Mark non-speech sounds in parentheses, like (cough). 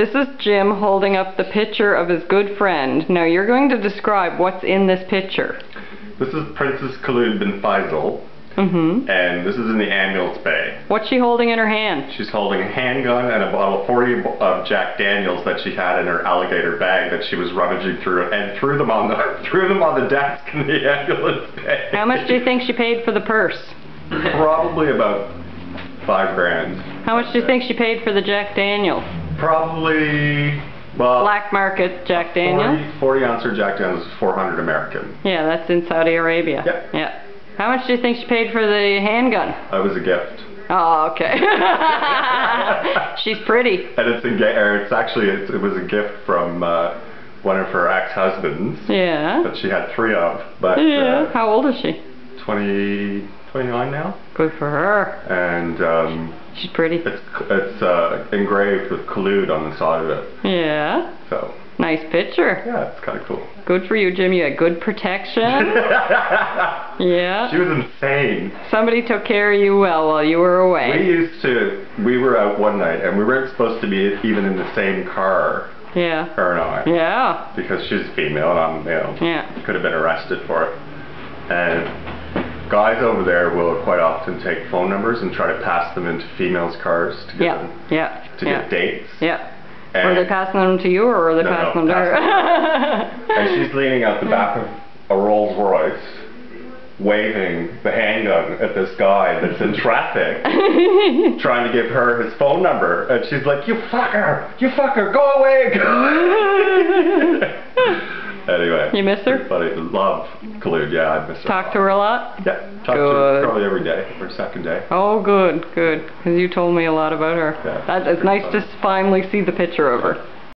This is Jim holding up the picture of his good friend. Now you're going to describe what's in this picture. This is Princess Khulud bin Faisal, Mm-hmm. and this is in the ambulance bay. What's she holding in her hand? She's holding a handgun and a bottle of 40 of Jack Daniels that she had in her alligator bag that she was rummaging through and threw them on the (laughs) threw them on the desk in the ambulance bay. How much do you think she paid for the purse? Probably about five grand. How much do you think she paid for the Jack Daniels? Probably well. Black market Jack Daniels? 40, 40 ouncer Jack Daniels is 400 American. Yeah, that's in Saudi Arabia. Yeah. Yeah. How much do you think she paid for the handgun? That was a gift. Oh, okay. (laughs) She's pretty. And it's a, it's actually it's, it was a gift from uh, one of her ex-husbands Yeah. that she had three of, but Yeah. uh, How old is she? 20, 29 now, Good for her. and um, She's pretty. it's it's uh, engraved with Khulud on the side of it. Yeah. So Nice picture. yeah, it's kind of cool. Good for you, Jim. You had good protection. (laughs) Yeah. she was insane. Somebody took care of you well while you were away. We used to we were out one night and we weren't supposed to be even in the same car, Yeah. her and I. Yeah. because she's female and I'm male. Yeah. Could have been arrested for it. And guys over there will quite often take phone numbers and try to pass them into females' cars to get Yeah. them Yeah. to Yeah. get dates. Yeah. And, Were they passing them to you or are they No, no, passing them to her? (laughs) and she's leaning out the back of a Rolls Royce, waving the handgun at this guy that's in traffic, (laughs) trying to give her his phone number, and she's like, "You fucker! You fucker! Go away!" Go away. You miss her? Buddy, Love Khulud. Yeah, I miss her. Talk to her a lot? Yeah, talk to her probably every day or second day. Oh, good, good. Because you told me a lot about her. Yeah, That, it's nice fun. to finally see the picture of her.